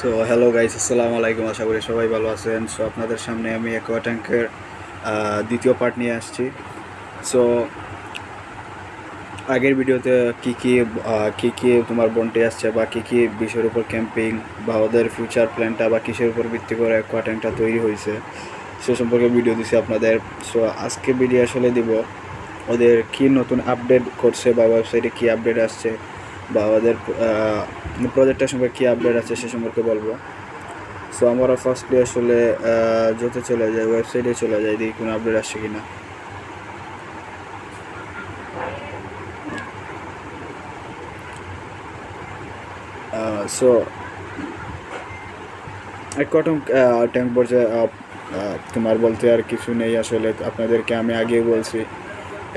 So hello guys আসসালামু আলাইকুম। আশা করি সবাই ভালো আছেন। সো আপনাদের সামনে আমি অ্যাকোয়া ট্যাঙ্কের দ্বিতীয় পার্ট নিয়ে আসছি। সো আগের ভিডিওতে কী কী কী কী তোমার বন্টে আসছে বা কী কী বিষয়ের উপর ক্যাম্পিং বা ওদের ফিউচার প্ল্যানটা বা কিসের উপর ভিত্তি করে অ্যাকোয়া ট্যাঙ্কটা তৈরি হয়েছে, সে সম্পর্কে ভিডিও দিছি আপনাদের। সো আজকে ভিডিও আসলে দিব ওদের কি নতুন আপডেট করছে বা ওয়েবসাইটে কী আপডেট আসছে বা ওদের প্রজেক্টটার সম্পর্কে কী আপডেট আছে সে সম্পর্কে বলব। সো আমরা ফার্স্টলি আসলে যত চলে যাই ওয়েবসাইটে চলে যাই, দেখি কোনো আপডেট আসছে কি না সো এক কটম ট্যাঙ্ক পর্যায়ে তোমার বলতে আর কিছু নেই আসলে, আপনাদেরকে আমি আগেই বলছি,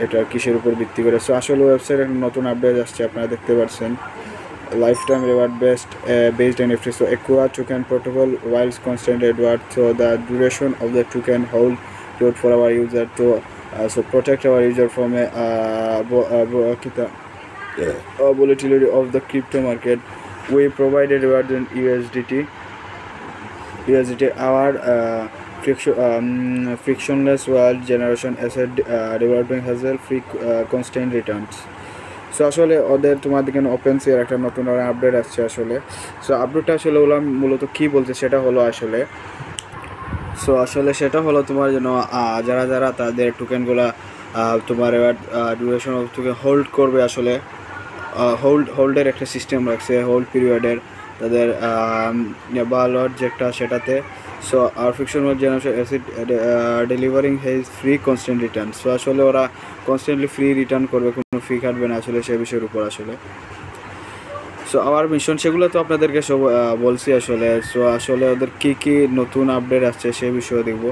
এটা কিসের উপর ভিত্তি করে। সো আসলে ওয়েবসাইটে নতুন আপডেট আসছে, আপনারা দেখতে পাচ্ছেন lifetime reward based uh, based NFT. So Aqua token protocol while constant reward. So the duration of the token hold good for our user to uh, so protect our user from a uh, bo- uh, bo- uh, kita, uh, volatility of the crypto market. We provided reward in USDT. USDT our uh, friction, um, frictionless world generation asset uh, development hassle free uh, constant returns. So আসলে ওদের তোমাদের এখানে open সিয়ার একটা নতুন update আসছে আসলে। So আপডেটটা আসলে ওরা মূলত কী বলছে সেটা হলো আসলে। সো আসলে সেটা হলো তোমার জন্য যারা যারা তাদের টোকেনগুলো তোমার এবার ডিউরেশন অফ হোল্ড করবে আসলে। হোল্ড হোল্ডের একটা সিস্টেম রাখছে হোল্ড পিরিয়ডের তাদের বা লট যেটা সেটাতে। সো আর fiction generation acid delivering hedge free constant return so আসলে ওরা কনস্ট্যান্টলি ফ্রি রিটার্ন করবে, কোনো ফি কাটবে না আসলে সে বিষয়ের উপর আসলে। সো আমার মিশন সেগুলো তো আপনাদেরকে সব বলছি আসলে। সো আসলে ওদের কী কী নতুন আপডেট আসছে সেই বিষয়ে দেখব।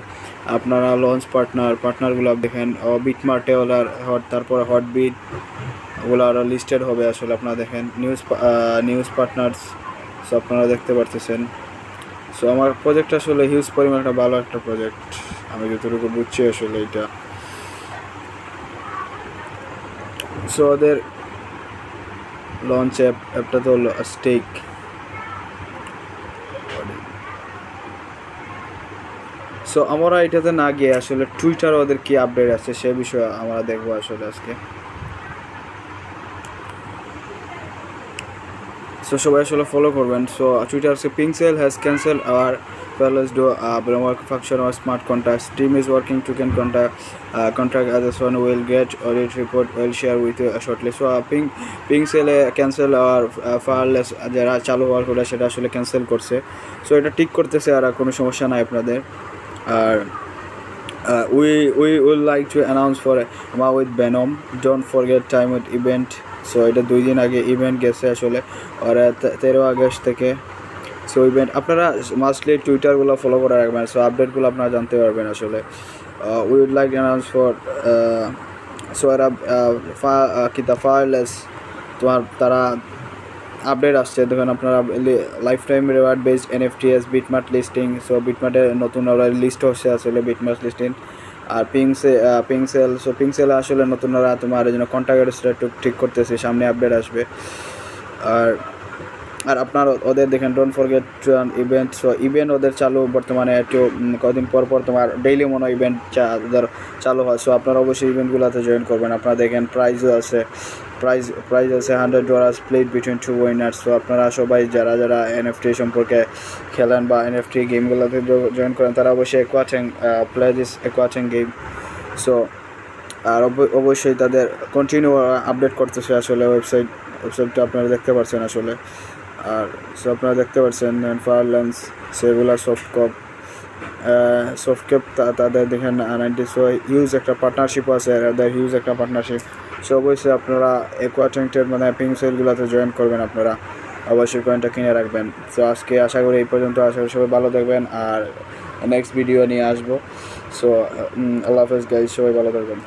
আপনারা লঞ্চ পার্টনার পার্টনারগুলো দেখেন। বিটমার্টে ওলার হট তারপরে হট বিট ওগুলো আরও লিস্টেড হবে আসলে আপনারা দেখেন। নিউজ নিউজ পার্টনার্স সো আপনারা দেখতে পারতেছেন। সো আমার প্রজেক্ট আসলে হিউজ পরিমাণ একটা ভালো একটা প্রজেক্ট আমি যতটুকু বুঝছি আসলে এটা। সো ওদের লঞ্চ অ্যাপ অ্যাপটা তো হলো স্টেক সো আমরা এটাতে না গিয়ে আসলে টুইটার ওদের কি আপডেট আছে সে বিষয়ে আমরা দেখব আসলে আজকে। সো সবাই আসলে ফলো করবেন। So Twitter টুইটারকে PinkSale has cancel our wireless do bream function our smart contract team is working to can contract contract as one will get audit report will share with shortly so ping পিংসেলে cancel our fireless যারা চালু হওয়ার কথা সেটা আসলে cancel করছে। So এটা ঠিক করতেছে আর কোনো সমস্যা নাই আপনাদের। আর we we will like to announce for মা with venom don't forget time with event so এটা দুই দিন আগে ইভেন্ট গেছে আসলে। আর তেরো আগস্ট থেকে। সো ইভেন্ট আপনারা মাস্টলি টুইটারগুলো ফলো করে রাখবেন। সো আপডেটগুলো আপনারা জানতে পারবেন আসলে। We would like announce for so এরা কিতা ফায়ারলেস তোমার, তারা আপডেট আসছে। দেখুন, আপনারা life time reward based N F T S BitMart listing so বিটমার্টের নতুন লিস্ট হচ্ছে আসলে বিটমার্ট লিস্টিং আর পিংসে পিংসেল সো পিংসেল আসলে নতুনরা তোমার জন্য কন্ট্যাক্ট একটু ঠিক করতেছে, সামনে আপডেট আসবে। আর আর আপনার ওদের দেখেন don't forget to event so event ওদের চালু বর্তমানে একটু কদিন পর পর তোমার ডেইলি মনে ইভেন্ট ওদের চালু হয় সো আপনারা অবশ্যই ইভেন্টগুলোতে জয়েন করবেন। আপনারা দেখেন প্রাইজও আছে। প্রাইজ প্রাইজ আছে hundred dollar split between two winners তো আপনারা সবাই যারা যারা এনএফটি সম্পর্কে খেলেন বা এনএফটি গেমগুলোতে জয়েন করেন, তারা অবশ্যই একোয়াটেং প্লে দিস একোয়াটেং গেম সো আর অবশ্যই তাদের কন্টিনিউ আপডেট করতেছে আসলে ওয়েবসাইট ওয়েবসাইটটা আপনারা দেখতে পাচ্ছেন আসলে। আর সো আপনারা দেখতে পাচ্ছেন ফায়ার লেন্স সেগুলা সফট কপ সফট ক্যাপ তাদের দেখেন নাইনটি সো হিউজ একটা পার্টনারশিপ আছে তাদের হিউজ একটা পার্টনারশিপ সো অবশ্যই আপনারা একোয়াটেন্টের মানে পিংসেলগুলোতে জয়েন করবেন আপনারা। অবশ্যই কয়েনটা কিনে রাখবেন। সো আজকে আশা করি এই পর্যন্ত আশা করি সবাই ভালো দেখবেন আর নেক্সট ভিডিও নিয়ে আসব। সো আল্লাহ হাফেজ গাইজ সবাই ভালো থাকবেন।